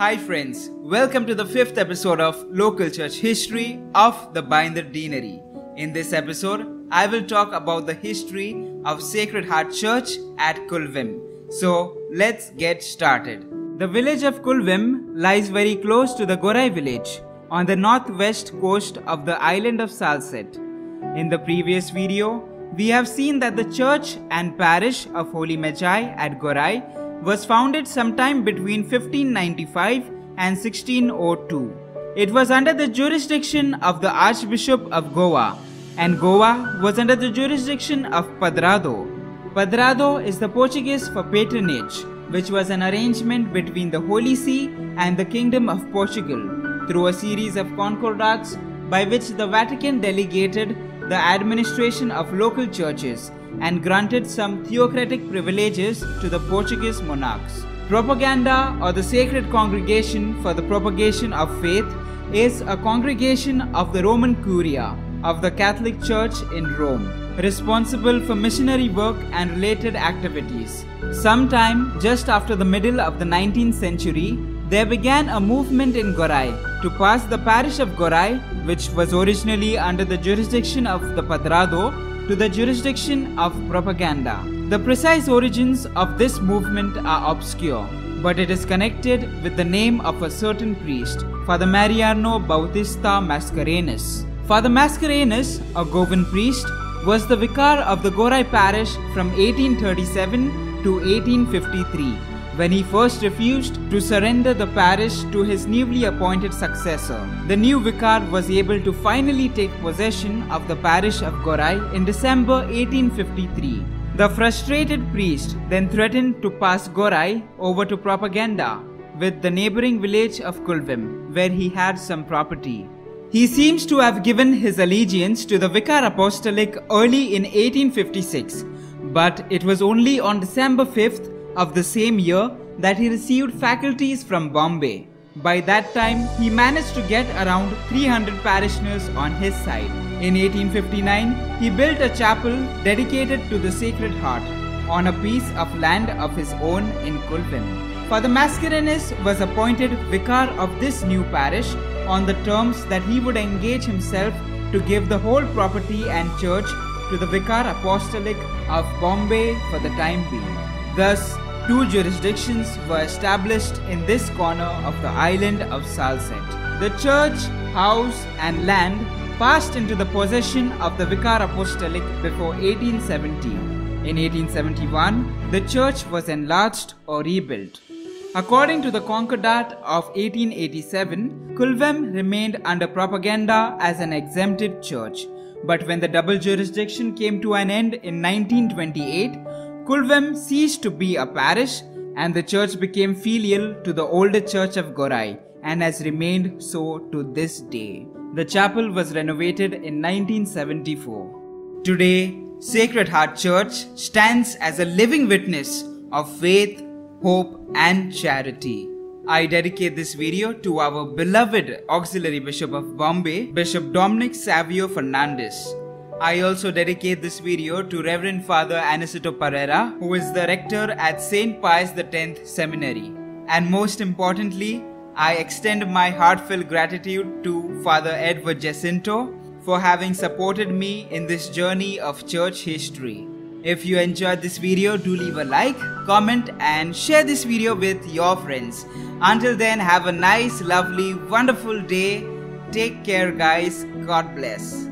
Hi, friends. Welcome to the fifth episode of Local Church History of the Bhayander Deanery. In this episode, I will talk about the history of Sacred Heart Church at Culvem. So, let's get started. The village of Culvem lies very close to the Gorai village on the northwest coast of the island of Salsette. In the previous video, we have seen that the church and parish of Holy Magi at Gorai was founded sometime between 1595 and 1602. It was under the jurisdiction of the Archbishop of Goa, and Goa was under the jurisdiction of Padroado. Padroado is the Portuguese for patronage, which was an arrangement between the Holy See and the Kingdom of Portugal through a series of concordats by which the Vatican delegated the administration of local churches and granted some theocratic privileges to the Portuguese monarchs. Propaganda or the Sacred Congregation for the Propagation of Faith is a congregation of the Roman Curia of the Catholic Church in Rome, responsible for missionary work and related activities. Sometime just after the middle of the 19th century, there began a movement in Gorai to pass the parish of Gorai, which was originally under the jurisdiction of the Padroado, to the jurisdiction of propaganda. The precise origins of this movement are obscure, but it is connected with the name of a certain priest, Father Mariano Bautista Mascarenhas. Father Mascarenhas, a Goan priest, was the vicar of the Gorai parish from 1837 to 1853 when he first refused to surrender the parish to his newly appointed successor. The new vicar was able to finally take possession of the parish of Gorai in December 1853. The frustrated priest then threatened to pass Gorai over to propaganda with the neighboring village of Culvem, where he had some property. He seems to have given his allegiance to the Vicar Apostolic early in 1856, but it was only on December 5th of the same year that he received faculties from Bombay. By that time, he managed to get around 300 parishioners on his side. In 1859, he built a chapel dedicated to the Sacred Heart on a piece of land of his own in Culvem. Father Mascarenhas was appointed vicar of this new parish on the terms that he would engage himself to give the whole property and church to the Vicar Apostolic of Bombay for the time being. Thus, two jurisdictions were established in this corner of the island of Salsette. The church, house, and land passed into the possession of the Vicar Apostolic before 1870. In 1871, the church was enlarged or rebuilt. According to the Concordat of 1887, Culvem remained under propaganda as an exempted church. But when the double jurisdiction came to an end in 1928, Culvem ceased to be a parish and the church became filial to the older church of Gorai and has remained so to this day. The chapel was renovated in 1974. Today, Sacred Heart Church stands as a living witness of faith, hope, and charity. I dedicate this video to our beloved Auxiliary Bishop of Bombay, Bishop Dominic Savio Fernandez. I also dedicate this video to Reverend Father Aniceto Pereira, who is the rector at St. Pius X Seminary. And most importantly, I extend my heartfelt gratitude to Father Edward Jacinto for having supported me in this journey of church history. If you enjoyed this video, do leave a like, comment and share this video with your friends. Until then, have a nice, lovely, wonderful day. Take care guys. God bless.